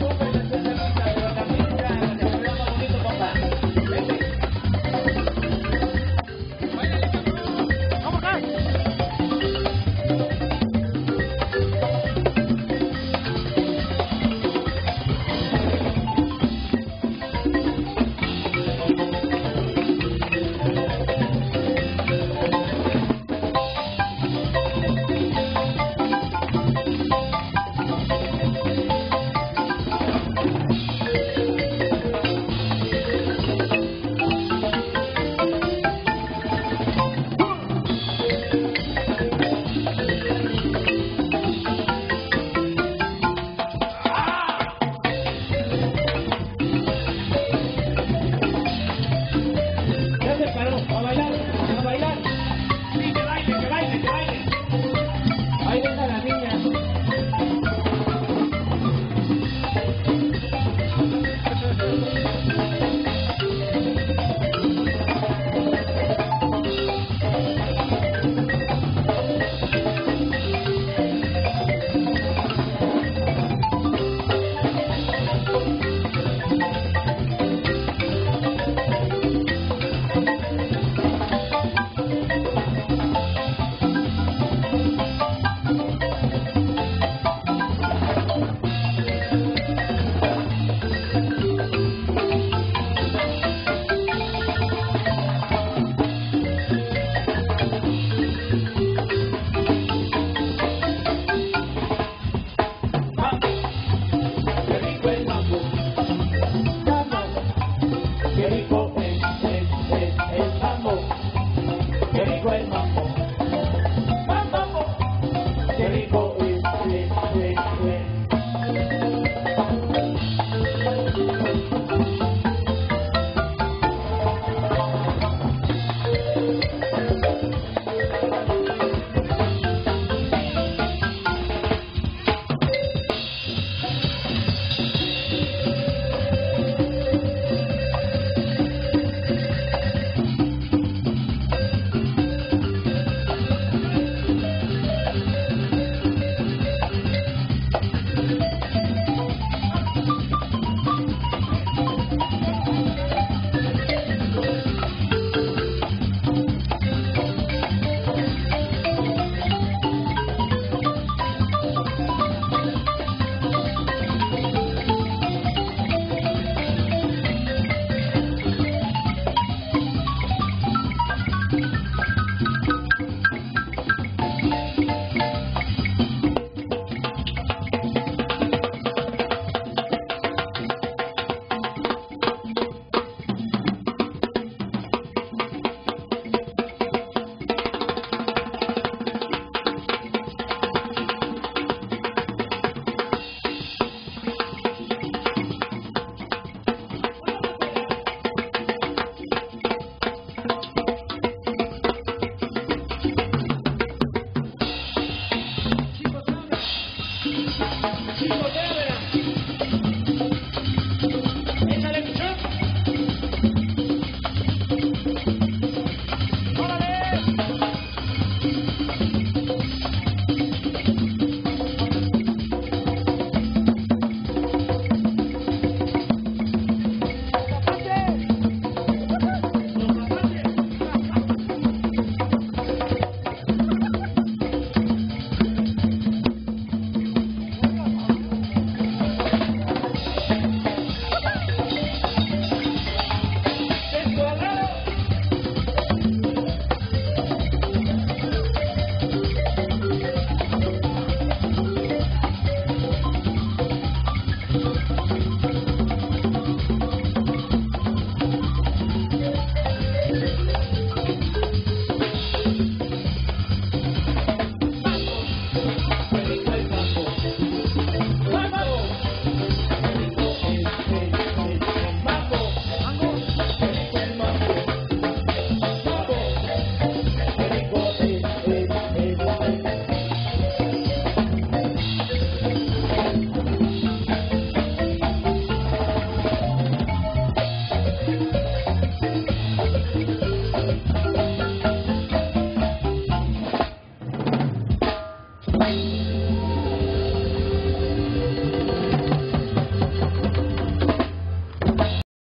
Gracias.